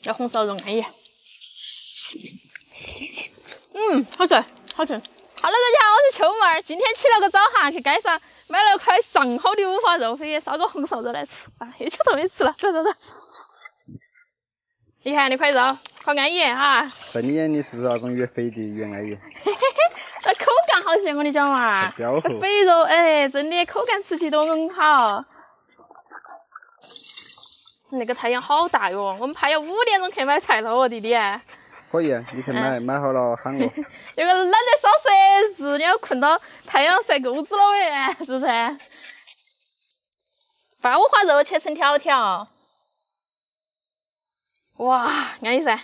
这红烧肉安逸。嗯，好吃，好吃。Hello，大家好，我是秋妹儿。今天起了个早哈，去街上买了块上好的五花肉，回去烧个红烧肉来吃。啊，一久都没吃了，走走走。你看那块肉，好安逸哈。在你眼里是不是那种越肥的越安逸？嘿嘿嘿，那口感好些，我跟你讲嘛。肥肉，哎，真的口感吃起都很好。那个太阳好大哟，我们怕要五点钟去买菜了哦，弟弟。可以，你去买，买好了喊我。那个懒得烧设置，你要困到太阳晒够子了喂，是不是？把五花肉切成条条。哇，安逸噻！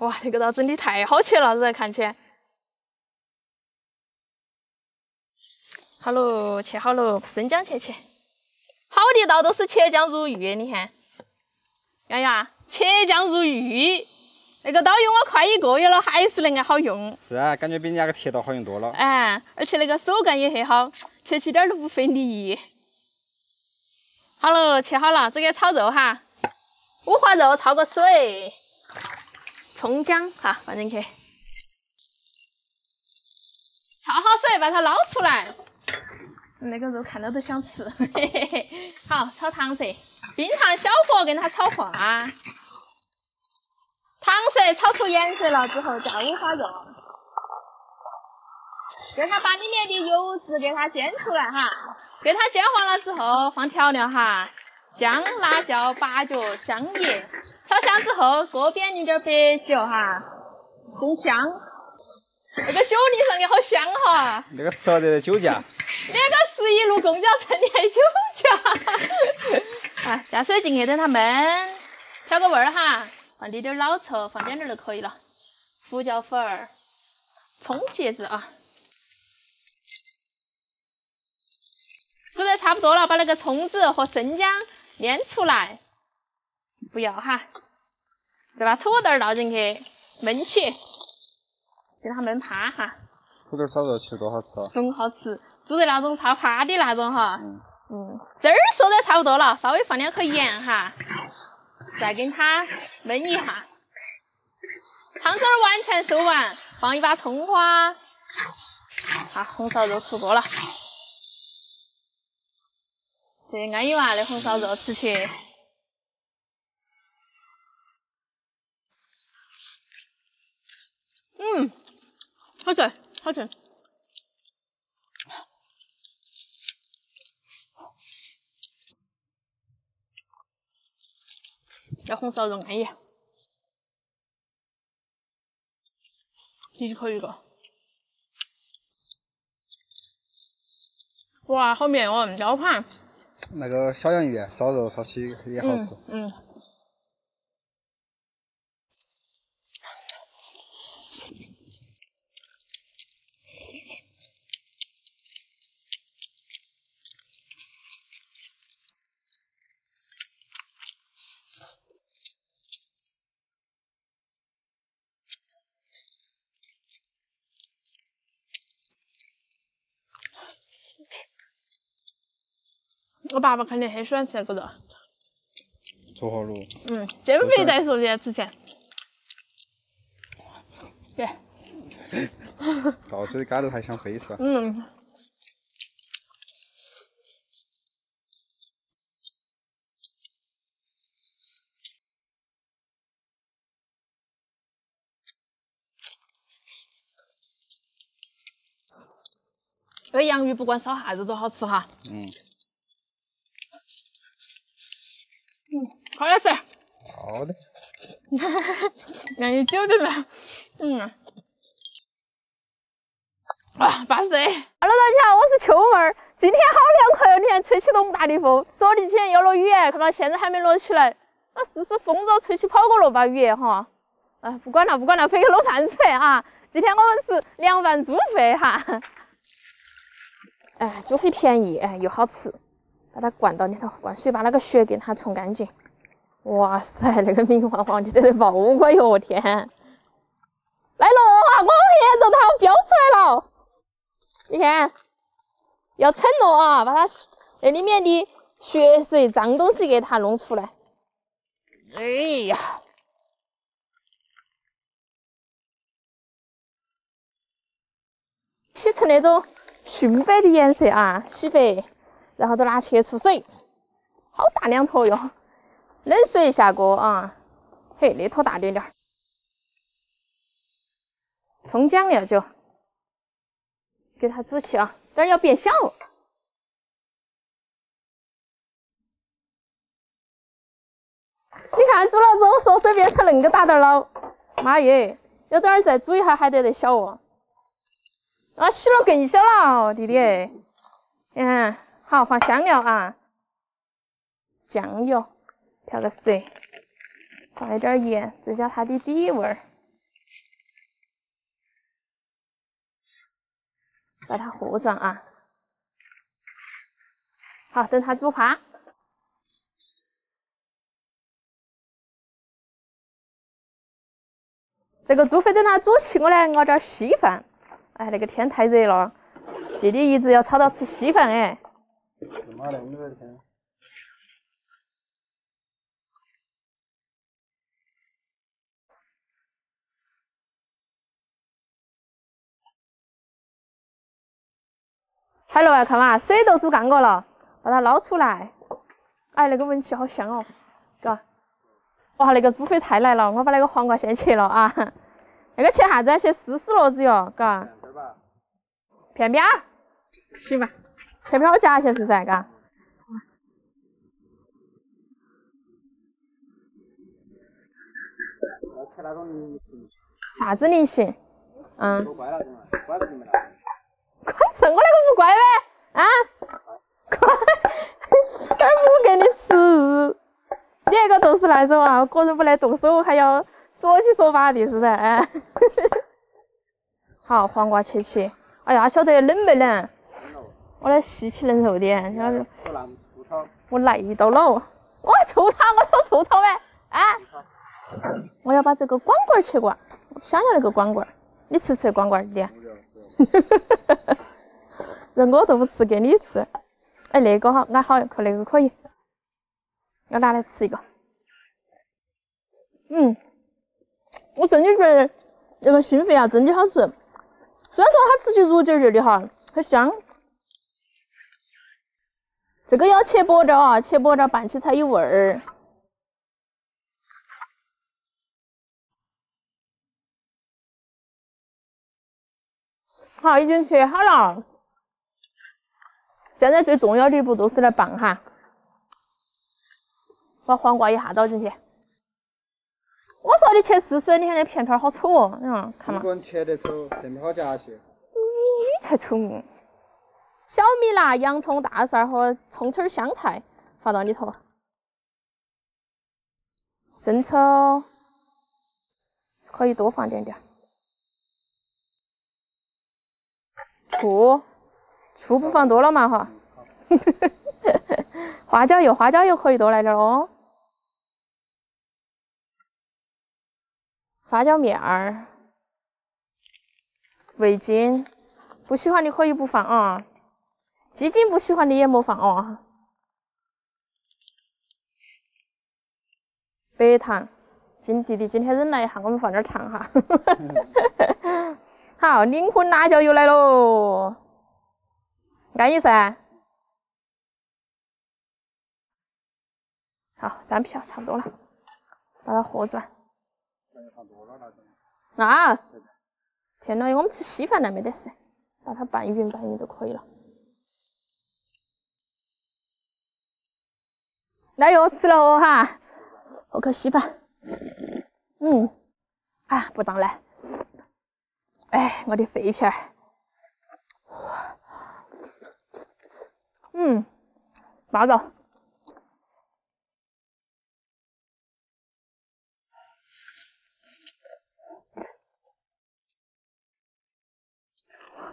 哇，这个肉真的太好吃了，这看起。好喽，切好喽，生姜切切。好的刀都是切姜如玉，你看，洋洋，切姜如玉，那个刀用了快一个月了，还是那个好用。是啊，感觉比你那个铁刀好用多了。哎，而且那个手感也很好，切起点都不费力。好了，切好了，这个炒肉哈，五花肉焯个水，葱姜哈放进去，焯好水把它捞出来。那个肉看到都想吃，嘿嘿嘿。好，炒糖色，冰糖小火跟它炒化，糖色炒出颜色了之后，加五花肉，给它把里面的油脂给它煎出来哈，给它煎黄了之后放调料哈，姜、辣椒、八角、香叶，炒香之后锅边淋点白酒哈，真香。那个酒淋上去好香哈，那个吃了的酒驾。那个十一路公交车你还酒驾？啊，加水进去等它焖，调个味儿哈，放滴点儿老抽，放点点就可以了。胡椒粉儿，葱节子啊。煮的差不多了，把那个葱子和生姜煸出来，不要哈。再把土豆倒进去焖起，给它焖趴哈。土豆炒肉其实多好吃啊！很好吃。煮的那种怕怕的那种哈，嗯，汁儿收的差不多了，稍微放两颗盐哈，再跟它焖一下，汤汁儿完全收完，放一把葱花，好，红烧肉出锅了，这安逸娃，的红烧肉吃起，嗯，好吃，好吃。这红烧肉安逸，一口一个，哇，好面哦，腰盘。那个小洋芋烧肉烧起也好吃。嗯。我爸爸肯定很喜欢吃那个肉，搓火炉。嗯，减肥代说的之前。对。倒水的嘎子还想飞是吧？嗯。这个洋芋不管烧啥子都好吃哈。嗯。嗯，快点吃。好的。哈哈哈让你久着呢。嗯。啊，巴适。Hello，大家好，我是秋妹儿。今天好凉快哦，你看吹起那么大的风，说的今天要落雨，看到现在还没落起来。那是是风着吹起跑过了吧雨哈？哎，不管了不管了，回去弄饭吃啊。今天我们是凉拌猪肺哈。哎，猪肺便宜，哎又好吃。把它灌到里头，灌水把那个血给它冲干净。哇塞，那个明晃晃的，都爆过哟！天，来了啊！我看到它飙出来了，你看，要称了啊！把它那里面的血水、脏东西给它弄出来。哎呀，洗成那种熏白的颜色啊，洗白，然后都拿去出水，好大两坨哟，冷水下锅啊，嘿，那坨大点点儿，葱姜料酒，给它煮起啊，这儿要变小。你看煮了之后，缩水变成恁个大点儿了，妈耶！要等会儿再煮一下还得得小哦。啊，洗了更小了，弟弟。嗯，好，放香料啊，酱油，调个色，放一点盐，增加它的底味儿，把它和转啊。好，等它煮趴。这个猪肺等它煮起，我来熬点稀饭。哎，那个天太热了，弟弟一直要吵到吃稀饭哎。海螺啊，看嘛，水都煮干过了，把它捞出来。哎，那个闻起好香哦，嘎。哇，那个猪肺太来了，我把那个黄瓜先切了啊。那个切啥子？切丝丝萝子哟，嘎。片片儿，行吧。片片儿我夹下去噻，嘎。啥子菱形？嗯。乖了乖了快吃，我那个不乖呗？啊？乖，儿不给你吃。你那个都是那种啊，个人不来动手，还要说起说法的是噻，哎，好，黄瓜切切，哎呀，晓得冷没冷？我的细皮嫩肉的，然后我来到了，我臭汤，我说臭汤呗，啊，我要把这个管管切过，想要那个管管，你吃吃管管的，人我都不吃，给你吃，哎，那个好，俺好，可那个可以。要拿来吃一个，嗯，我真的觉得那个心肺啊真的好吃，虽然说它吃起入劲劲的哈，很香。这个要切薄点啊，切薄点拌起才有味儿。好，已经切好了，现在最重要的一步就是来拌哈。把黄瓜一下倒进去。我说你切丝丝，你看那片片好丑哦，你看，看嘛。切得丑，片片好夹起。你才丑！小米辣、洋葱、大蒜和葱丝、香菜放到里头，生抽可以多放点点，醋醋不放多了嘛哈。花椒油，花椒油可以多来点哦。花椒面儿、味精，不喜欢的可以不放啊。鸡精不喜欢的也莫放哦。白糖，今弟弟今天忍耐一下，我们放点糖哈。好，灵魂辣椒油来喽，安逸噻。好，三票差不多了，把它和转。啊！天呐，我们吃稀饭了没得事，把它拌匀拌匀就可以了。来哟，吃了哦哈，喝口稀饭。嗯，啊，不当来。哎我的肺片儿。嗯拿走。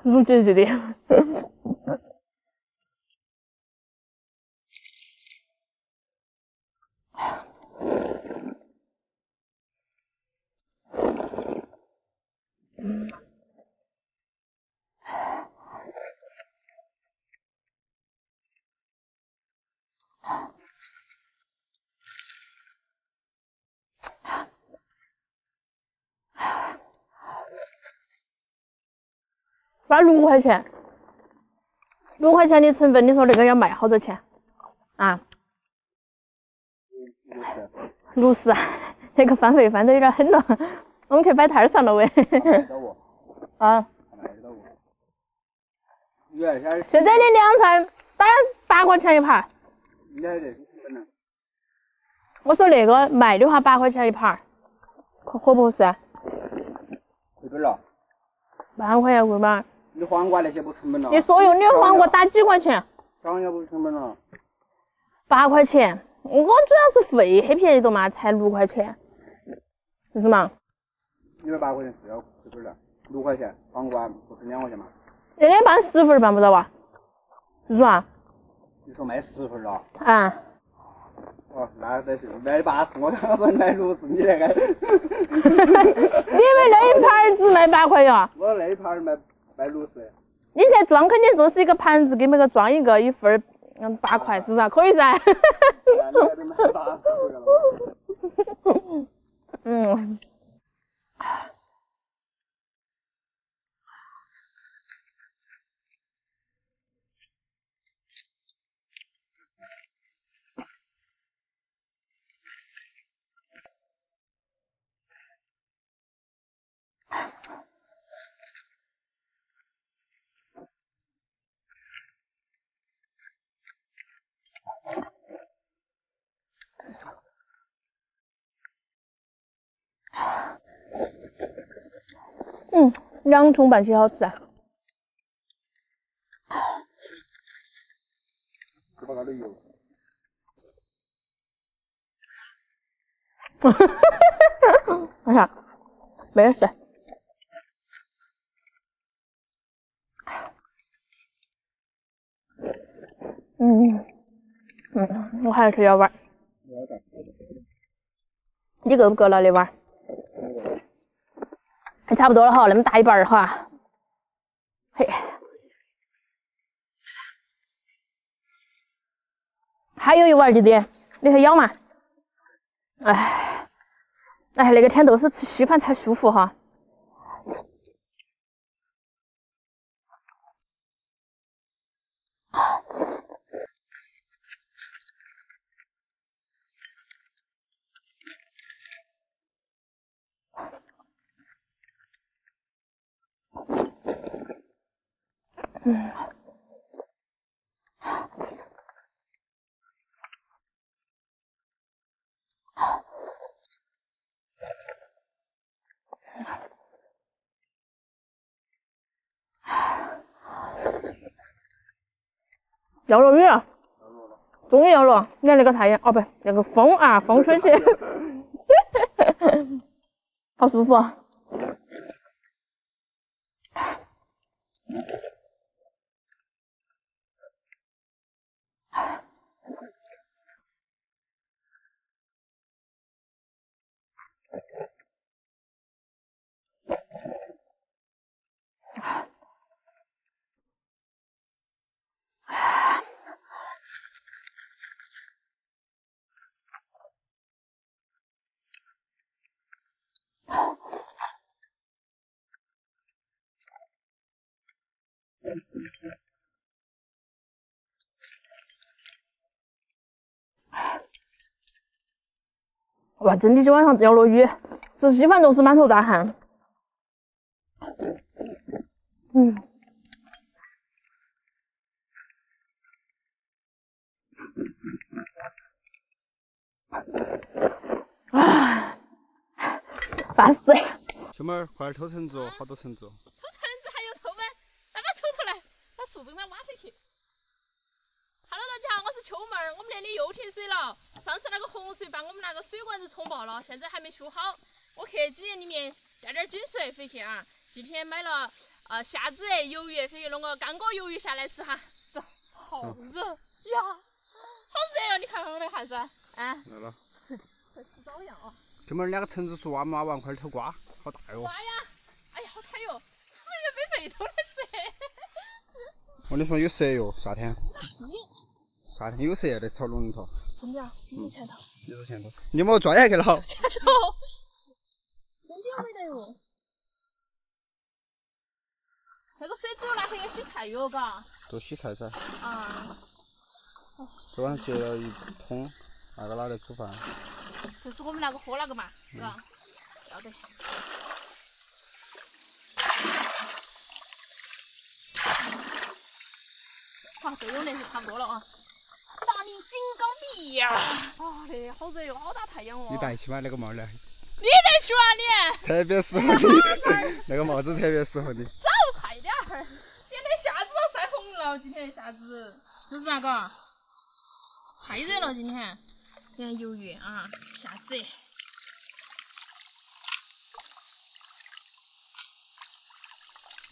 入境酒店花六块钱，六块钱的成本，你说那个要卖好多钱？啊？六十。六十啊，那个翻费翻的有点狠了。我们去摆摊上了喂。啊？现在的凉菜打八块钱一盘。我说那个卖的话八块钱一盘，合合不合适？贵点了。八块钱贵吗？你黄瓜那些不成本了？你所有你黄瓜打几块钱？涨也不成本了。八块钱，我主要是费，很便宜的嘛，才六块钱，是不是嘛？你说八块钱是要贵点了，六块钱黄瓜不是两块钱吗？那天办十份办不到啊？是不是啊？你说卖十份了？啊。哦，那那是卖八十，我刚刚说你卖六十，你那个。你们那一盘只卖八块呀？我那一盘卖卖六十。你在装肯定就是一个盘子，给每个装一个一份嗯，八块是不是？可以噻。嗯。嗯，洋葱拌起好吃啊！哈哈哈哈哈！哎呀，没事。嗯嗯，我还要吃药丸。你够不够了那碗？还差不多了哈，那么大一半儿哈。嘿，还有一碗弟弟，你还要吗？哎，哎，那个天都是吃稀饭才舒服哈。嗯，要落雨了，终于要落，你看那个太阳，哦不，那个风啊，风吹起，好舒服。哇，真的今晚上要落雨，吃稀饭都是满头大汗。嗯。啊，烦死！秋妹儿，快点偷橙子哦，好多橙子。哦。偷橙子还有偷吗？拿把锄头来，把树墩上挖回去。Hello，大家好，我是秋妹儿，我们那里又停水了。上次那个洪水把我们那个水管子冲爆修好。我去几年里面带点井水回去啊。今天买了呃虾子、鱿鱼，回去弄个干锅鱿鱼下来吃哈。走，好热呀，好热哦！你看看我的汗水，啊。来了。快洗澡一样啊。哥们儿，两个橙子树挖没挖完？快点偷瓜，好大哟。挖呀！哎呀，好踩哟！哎呀，被背头的蛇。我跟你说有蛇哟，夏天。夏天有蛇在草丛里头。真的啊？你前头。你走前头。你把我抓下去 了。前头。真的没得哟。那个水煮了拿回去洗菜哟，嘎。做洗菜噻。啊。昨晚接了一桶，那个拿来煮饭。就是我们那个喝那个嘛，是吧？要得。好，这用的是差不多了啊。金刚臂呀！啊嘞，好热哟，好大太阳哦。你戴起吗？那个帽儿来。你戴起吗你？特别适合你，那个帽子特别适合你。走，快点儿！连那下子都晒红了，今天下子是不是那个？太热了今天。看鱿鱼啊，下子。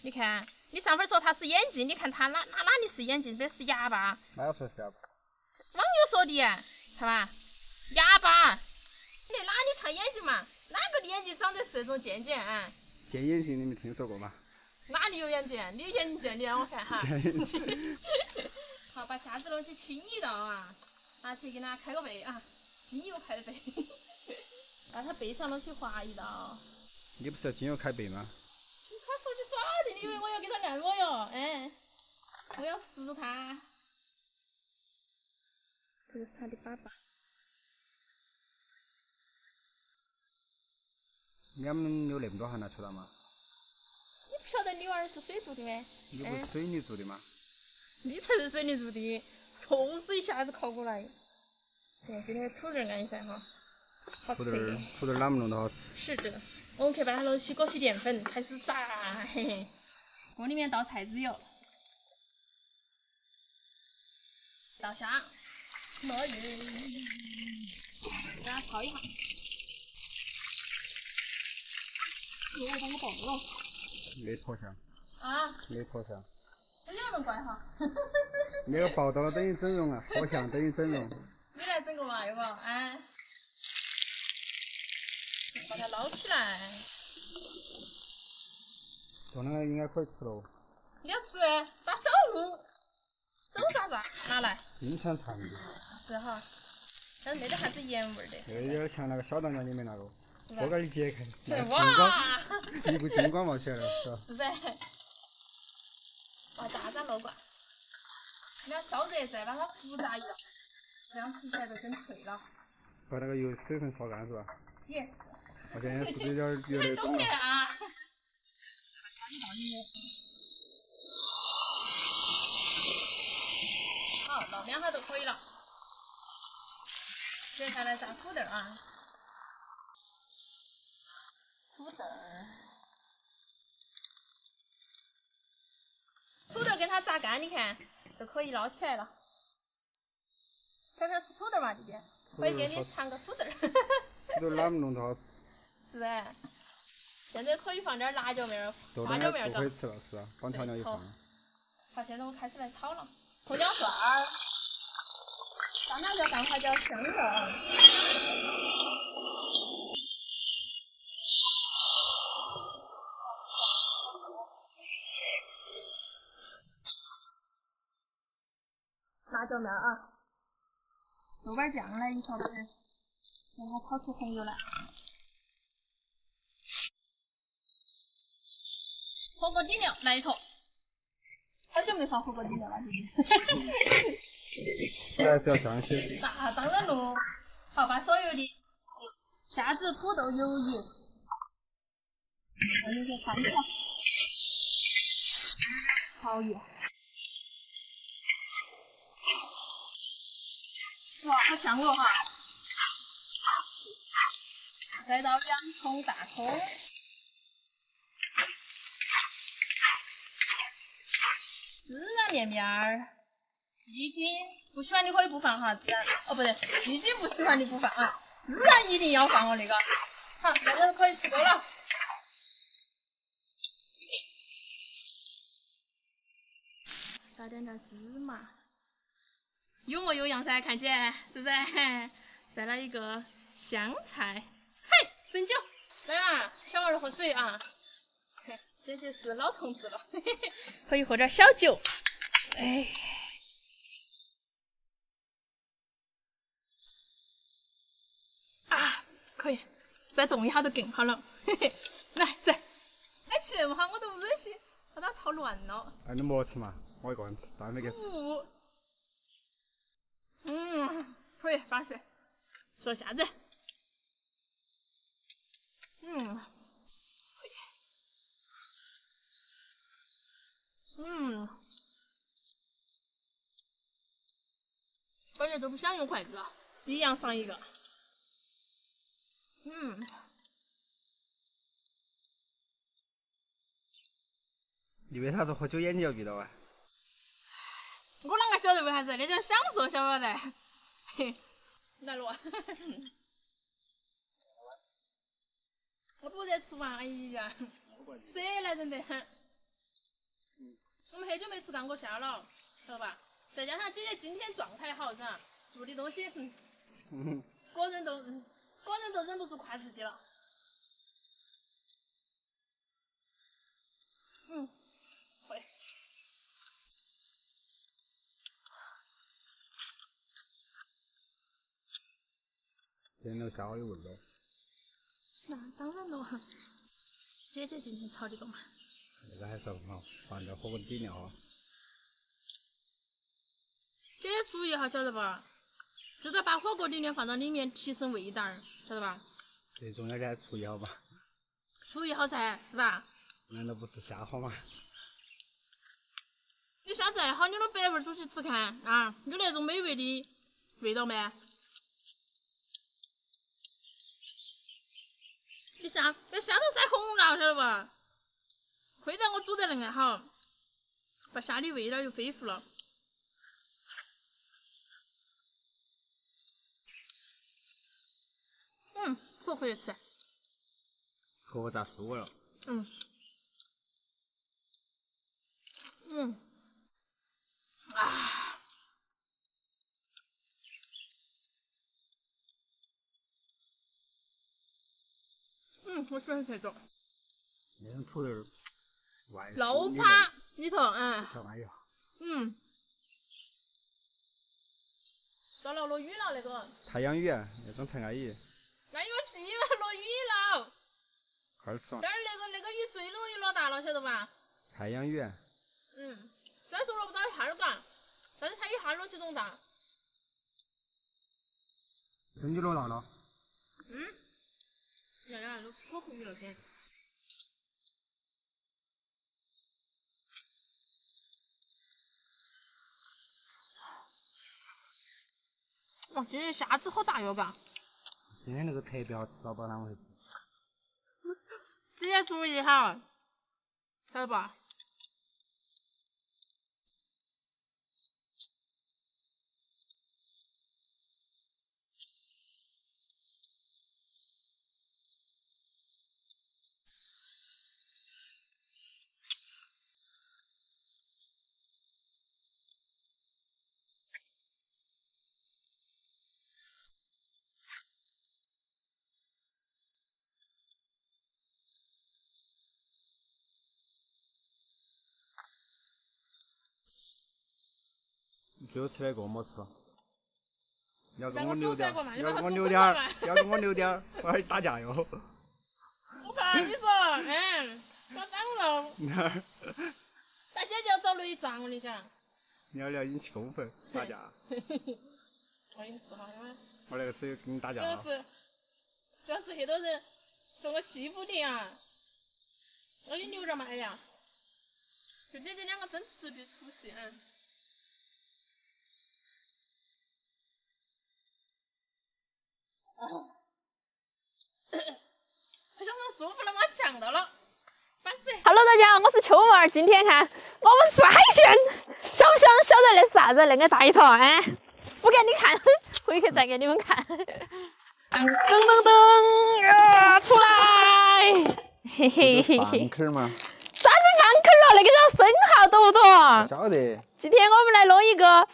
你看，你上回说他是眼镜，你看他哪哪哪里是眼镜，这是牙巴。哪个说是牙巴？网友说的，看吧，哑巴。你哪里像眼睛嘛？哪个的眼睛长得是那种尖尖啊？尖眼睛你没听说过吗？哪里有眼睛？你有眼睛尖，你让我看哈。尖眼睛。好，把下子东西清一道啊，拿去给它开个背啊，精油开的背，把它背上东西划一道。你不是要精油开背吗？他说句耍的，你以为我要给他按摩哟？哎，我要吃他。这是他的粑粑。俺们有那么多还拿出来吗？你不晓得女儿是水做的吗？你不是水泥做的吗？你才是水泥做的，臭死一下子靠过来。对今天土豆安噻哈，好。土豆土豆哪么弄都好吃。是的，我们去把它弄起裹起淀粉，开始炸，嘿嘿。锅里面倒菜籽油，倒下，墨鱼，给它炒一下。我把我。没脱相。啊？没脱相。这哈？那个爆到了等于整容啊，脱相等于整容。你来整个嘛，要不？哎。把它捞起来。做那个应该可以吃喽。你要吃？打手。手啥子？拿来。冰箱烫的。是哈。但是没得啥子盐味儿的。有点像那个小当家里面那个。锅盖一揭开，金光，一股金光冒起来了，是吧？是噻。把炸炸漏挂，你要烧热再把它复炸一下，这样吃起来就更脆了。把那个油水分烧干是吧？耶。我现在是不是有点有点懂了？啊。好，倒两下就可以了。接下来炸土豆啊。土豆，土豆给它炸干，你看就可以捞起来了。想想吃土豆嘛，弟弟，可以给你尝个土豆儿。土豆哪么弄都好吃。是哎，现在可以放点辣椒面儿、花椒面儿都可以吃了，是吧？放调料一放。好，现在我开始来炒了，葱姜蒜儿，干辣椒、干花椒、香肉。辣椒面啊，豆瓣酱来一勺子，让它炒出红油来。火锅底料来一坨，好久没放火锅底料了，弟弟。还是要上些。那当然喽，好，把所有的虾子、土豆、鱿鱼，放进去翻炒，好油。哇，好香哦哈！再倒洋葱、大葱，孜然面面儿，鸡精不喜欢你可以不放哈，孜然哦不对，鸡精不喜欢你不放啊，孜然一定要放哦那个。好，那个可以吃够了。撒点点芝麻。有模有样噻，看起来是不是？再来一个香菜，嘿，整酒，来啊，小儿喝水啊，这就是老同志了，可以喝点小酒，哎，啊，可以，再动一下就更好了，嘿嘿，来，走，哎，吃那么好我都不忍心，把它炒乱了。哎，你莫吃嘛，我一个人吃，当然没给吃。不。嗯，可以，巴适。说啥子？嗯，可以。嗯，大家都不想用筷子，一样放一个。嗯。你为啥子喝酒眼睛要闭到啊？我啷个晓得为啥子？那叫享受，晓不晓得？嘿，来了。我不在吃饭，哎呀，这来人得很。我们很久没吃干锅虾了，晓得吧？再加上姐姐今天状态好，是吧？做的东西，嗯，个人都，个人都忍不住夸自己了。嗯。天都稍有味了。那当然了，姐姐今天炒的个嘛。那个还是很好，放点火锅底料啊。姐姐厨艺好，晓得吧？知道把火锅底料放到里面提升味道，晓得吧？最重要的还是厨艺好嘛。厨艺好噻，是吧？难道不是瞎好吗？你下次爱好，你到百味出去吃看啊，有那种美味的味道没？你虾，那虾都晒红了，晓得不？亏得我煮得恁个好，把虾的味道又恢复了。嗯，可可以吃。可可咋酥了？嗯。嗯。啊。嗯，我喜欢这种。那种土豆外肉趴里头，嗯。哎呀。嗯。到了落雨了那个。太阳雨啊，那种才安逸。安逸个屁嘛，落雨了。快吃嘛。但是那个那个雨最容易落大了，晓得吧？太阳雨。嗯，虽然说落不到一哈儿嘎，但是它一哈落起种大。真的落大了。嗯。呀呀，都可红了天！哇，今天下子好大哟，嘎！今天那个特别好吃，老板啷回事？今天厨艺好，晓得吧？最后吃了一个么吃？要给我留点，要给我留点儿，要给我留点儿，我还打架哟。我怕你说，嗯，搞脏了。大姐就要找雷撞，我跟你讲。你要 要引起公愤，打架。我跟你说哈，因为我那个是跟你打架。主要是，主要是很多人说我欺负你啊，我给你留点嘛，哎呀，就姐姐两个真实的出戏，好像很舒服了，我抢到了。Hello，大家好，我是秋娃儿。今天看我们吃海鲜，晓不想晓得那是啥子？那个大一坨，哎，不给你看，回去再给你们看。噔噔噔，呀，出来！嘿嘿嘿嘿。啥子暗坑了？那个叫生蚝，懂不懂？晓得。今天我们来弄一个。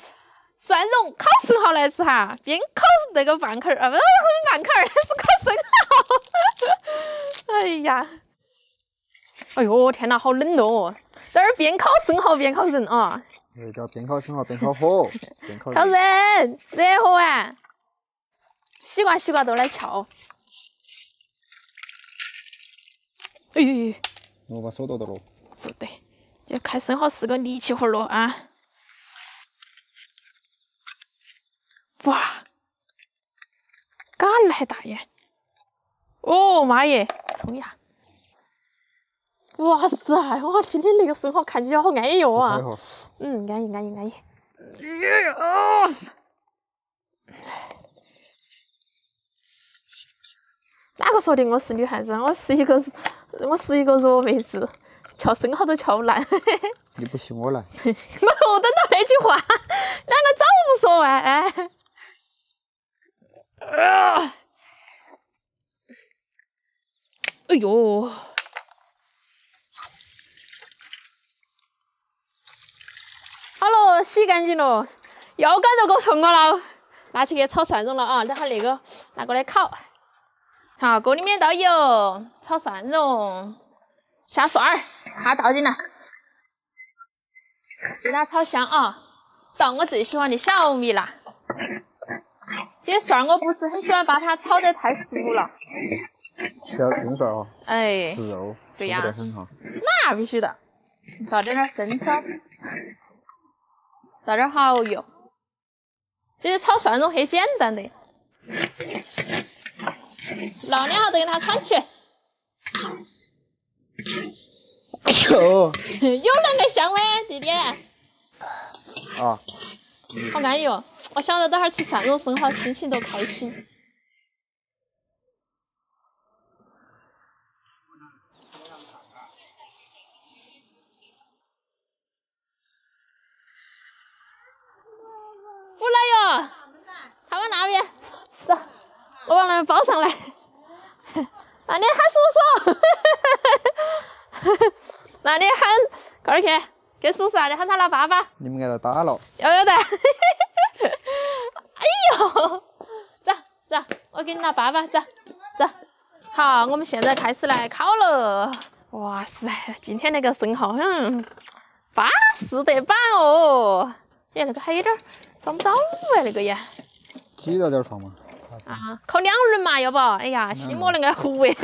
蒜蓉烤生蚝来吃哈，边烤那个饭壳儿啊，不是饭壳儿，是烤生蚝。哎呀，哎呦天哪，好冷哦！在 这儿边烤生蚝边烤人啊。那叫边烤生蚝边烤火，边烤人，热火啊！西瓜西瓜都来撬。哎，我把手剁到了。不对，开生蚝是个力气活儿咯啊！哇，杆儿还大耶！哦妈耶，冲一下！哇塞，哇，今天那个生蚝看起来好安逸哦啊！嗯，安逸安逸安逸。哪个说的我是女孩子？我是一个，我是一个弱妹子，撬生蚝都撬不烂。你不信我来？我又等到那句话，两个早不说完。哎，啊哎呦！好了，洗干净了，又感到个疼我了，拿去给炒蒜蓉了啊！等下那个拿过来烤。好，锅里面倒油，炒蒜蓉，下蒜儿，它倒进来，给它炒香啊！到我最喜欢的小米辣。这蒜我不是很喜欢把它炒得太熟了。小青蒜哦。哎。吃肉。对呀。那必须的。倒点点生抽，倒点蚝油。这些炒蒜蓉很简单的。闹两下都给它铲起。哟，有那个香吗，弟弟？啊。好安逸哦！我想着等会儿吃蒜蓉生蚝，心情都开心。不来哟，他往那边走。我把那包上来，那你喊叔叔，那你喊快点去给叔叔啊，你喊他老爸爸。你们挨到打了。要要得。哎呦，走走，我给你拿爸爸，走走。好，我们现在开始来烤了。哇塞，今天那个生蚝，嗯，巴适得板哦。哎，那个还有点放不到哎，那个呀。挤到点放嘛。啊，烤两轮嘛，要不？哎呀，心莫那个糊哎。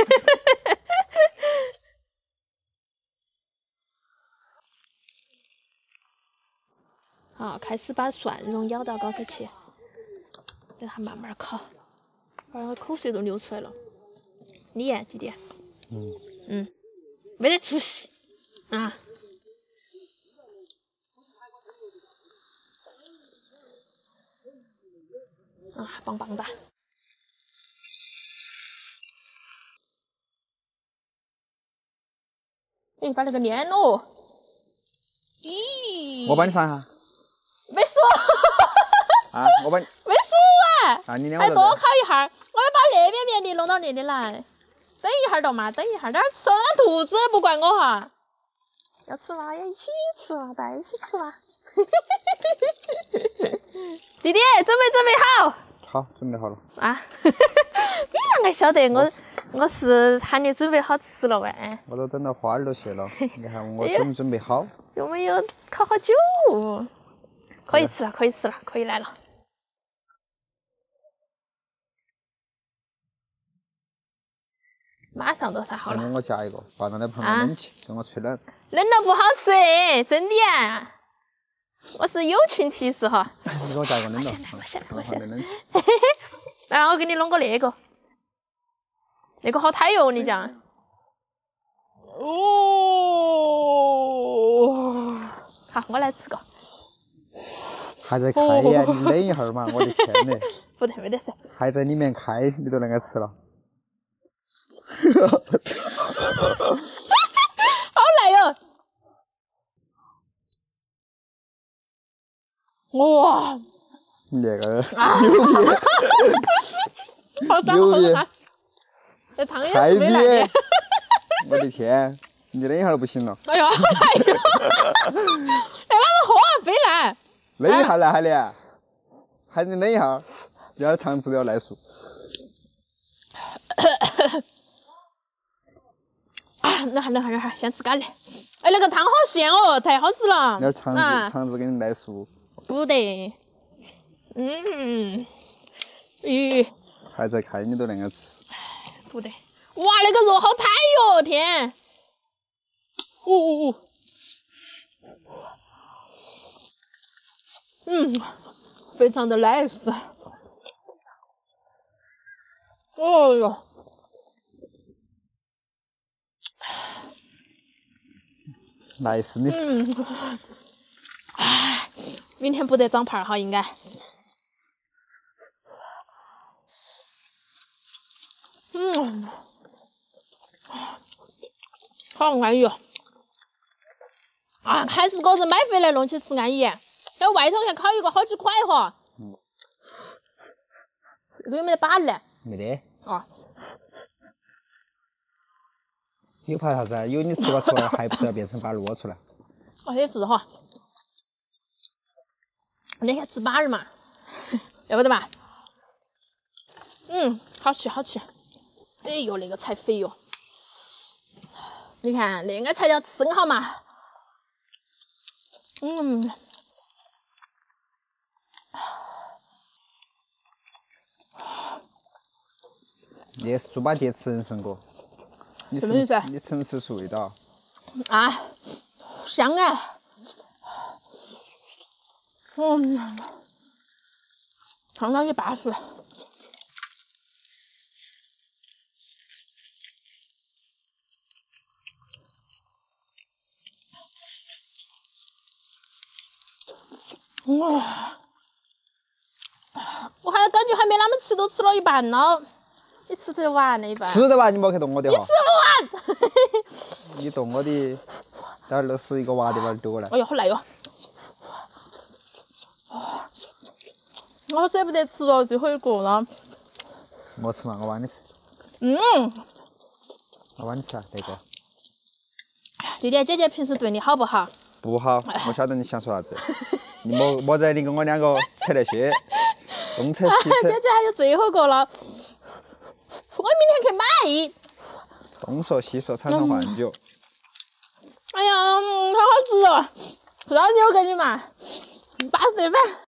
好，开始把蒜蓉舀到高头去，给它慢慢烤，把我口水都流出来了。你弟弟？嗯。嗯，没得出息啊。啊，棒棒的。哎，把那个粘了。咦？我帮你上一下。没熟。啊，我把你。没熟完。啊，你两个。还多烤一会儿，我要把那边面的弄到那里来。等一会儿，嘛，等一会儿，等吃了拉肚子，不怪我哈。要吃嘛，要一起吃嘛，在一起吃嘛。弟弟，准备准备好。好，准备好了。啊，你啷个晓得我我是喊你准备好吃了喂？我都等到花儿都谢了，你看我准不准备好？有没有烤好久，可以吃了，可以吃了，可以来了。马上都晒好了。我夹一个，放到那旁边冷起，给我吹冷。冷了不好吃，真的。我是友情提示哈。你给我加个冷的。我先来，我先来，我先。嘿嘿嘿，来，我给你弄个那个，那个好太哟，你讲。哦。好，我来吃个。还在开呀？你等一会儿嘛，我的天嘞。不得，没得事。还在里面开，你都能够吃了。好累哟。哇！那个牛逼！好脏，好脏！这汤也是没来的。我的天！你等一下不行了。哎呀！哎呦！哎，啷个喝啊？非来！冷一下来，海莲，还得冷一下，要肠子要耐熟。啊，冷哈冷哈冷哈，先吃干的。哎，那个汤好鲜哦，太好吃了。要肠子，肠子给你耐熟。不得，嗯，咦，还在开，你都那个吃？不得，哇，那个肉好太哟，天！哦哦哦，嗯，非常的 nice。哦哟，来是你。嗯，唉，明天不得长胖哈，应该。嗯，好安逸哦。啊，还是个人买回来弄起吃安逸。在外头像烤一个好几块哈。嗯。这个有没得把儿？没得。啊。有怕啥子啊？有你吃了出来，还不是要变成把撸出来？哦，也是哈。那天吃把儿嘛，要不得嘛？嗯，好吃好吃。哎呦，那个才肥哟！你看，那个才叫吃好嘛。嗯。也是猪八戒吃人参果。什么意思？你吃没吃出味道？啊，香啊！嗯，相当于巴适。哇！我还感觉还没啷们吃，都吃了一半了。你吃得完那一半？吃得完，你莫去动我的哈。你吃不完。你动我的，待会儿是一个娃的娃多了。哎呦，好累哟！我舍不得吃哦，最后一个了。莫吃嘛，我帮你。嗯。我帮你吃啊，这个。弟弟，姐姐平时对你好不好？不好，我晓得你想说啥子。你莫莫在你跟我两个扯那些，东扯西扯。姐姐还有最后一个了。我明天去买。东说西说，产生幻觉。哎呀，好好吃哦！不让你我给你嘛，巴适得很。